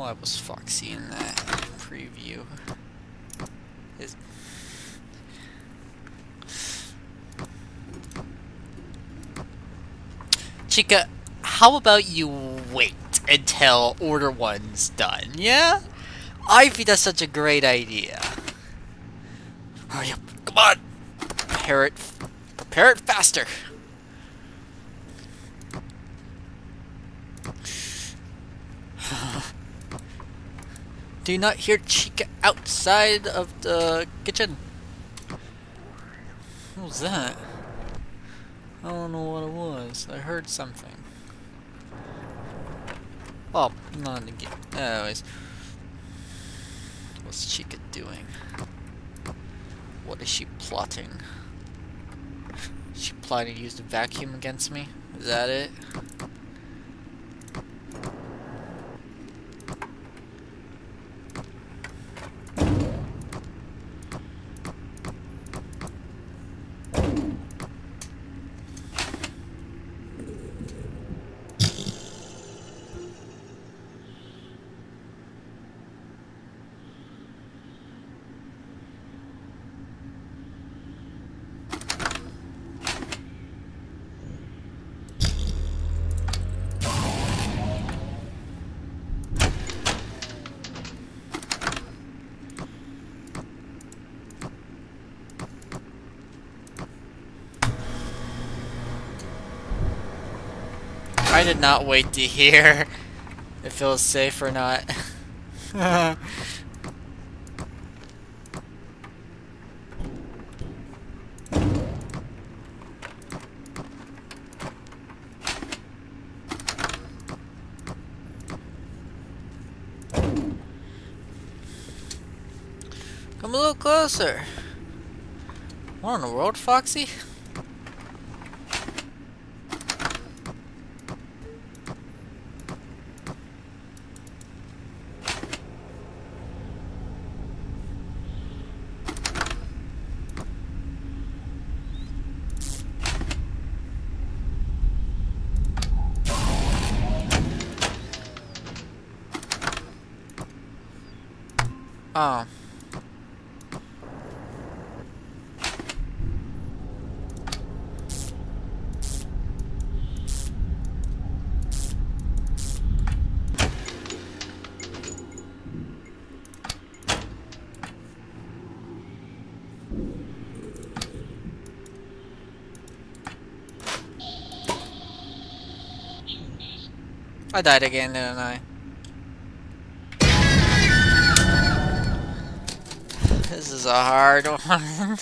Why was Foxy in that preview? Is Chica, how about you wait until Order 1's done, yeah? I think that's such a great idea. Hurry up, come on! Prepare it, prepare it faster! Do you not hear Chica outside of the kitchen? What was that? I don't know what it was. I heard something. Oh, not again. Anyways. What's Chica doing? What is she plotting? She plotting to use the vacuum against me? Is that it? I did not wait to hear if it was safe or not. Come a little closer. What in the world, Foxy? Oh. I died again, didn't I? This is a hard one.